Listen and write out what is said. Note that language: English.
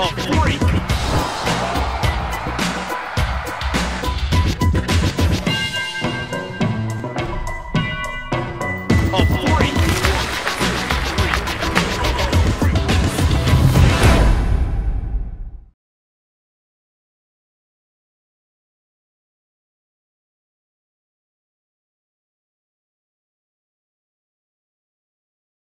fuck freak.